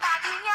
大姑娘。